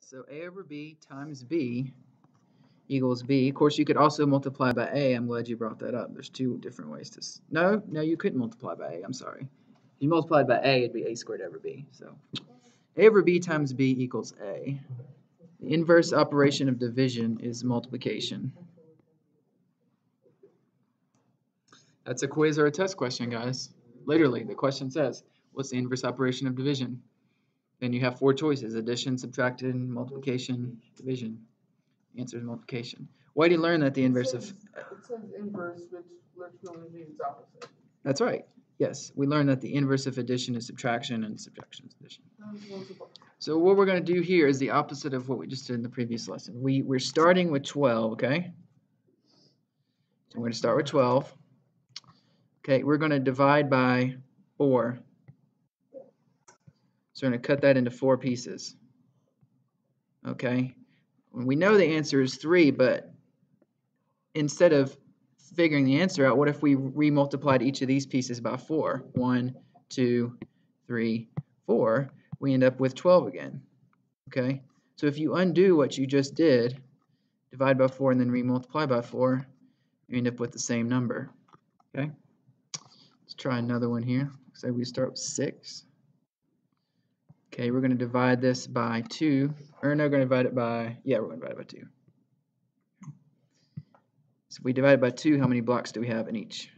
So a over b times b equals b. Of course, you could also multiply by a. I'm glad you brought that up. There's two different ways to. No, no, you couldn't multiply by a. I'm sorry. If you multiplied by a, it'd be a squared over b. So a over b times b equals a. The inverse operation of division is multiplication. That's a quiz or a test question, guys. Literally, the question says, what's the inverse operation of division? Then you have four choices, addition, subtraction, multiplication, division. The answer is multiplication. Why do you learn that the inverse of, It says inverse, which literally means opposite. that's right, yes. We learned that the inverse of addition is subtraction and subtraction is addition. So what we're gonna do here is the opposite of what we just did in the previous lesson. We, we're starting with twelve, okay? So we're gonna start with twelve. Okay, we're gonna divide by four. So we're gonna cut that into four pieces. Okay? We know the answer is three, but instead of figuring the answer out, what if we remultiplied each of these pieces by four? One, two, three, four we end up with 12 again. Okay? So if you undo what you just did, divide by 4 and then remultiply by 4, you end up with the same number. Okay? Let's try another one here. Say we start with 6. Okay, we're going to divide this by 2. Or no, we're going to divide it by, yeah, we're going to divide it by 2. So we divide by 2, how many blocks do we have in each?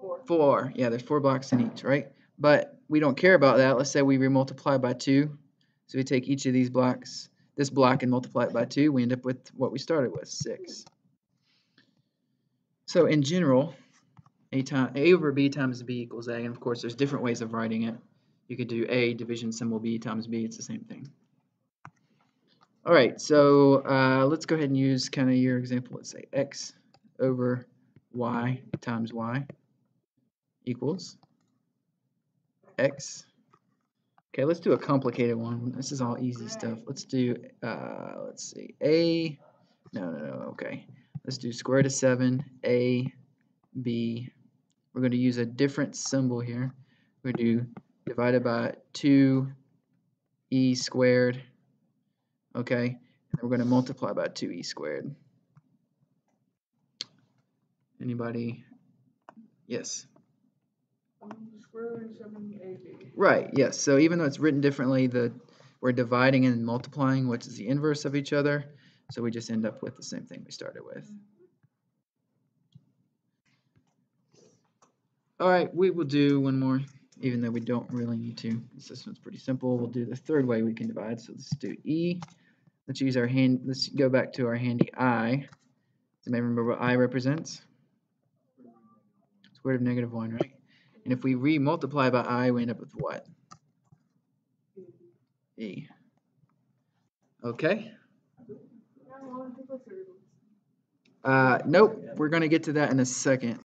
Four. Four. Yeah, there's four blocks in each, right? But we don't care about that. Let's say we remultiply by two. So we take each of these blocks, this block, and multiply it by two. We end up with what we started with, six. So in general, a, time, a over b times b equals a. And of course, there's different ways of writing it. You could do a division symbol b times b. It's the same thing. All right, so uh, let's go ahead and use kind of your example. Let's say x over y times y equals x. Okay, let's do a complicated one. This is all easy stuff. Let's do, uh, let's see, a, no, no, no, okay. Let's do square root of 7, a, b. We're going to use a different symbol here. We're going to do divided by 2 e squared, okay? And we're going to multiply by 2e squared. Anybody? Yes. Right, yes. So even though it's written differently, the we're dividing and multiplying, which is the inverse of each other. So we just end up with the same thing we started with. All right, we will do one more, even though we don't really need to. This one's pretty simple. We'll do the third way we can divide. So let's do E. Let's use our hand. Let's go back to our handy I. Does anybody remember what I represents? Square root of negative one, right? And if we re-multiply by i, we end up with what? E. Okay? Uh, nope, we're going to get to that in a second.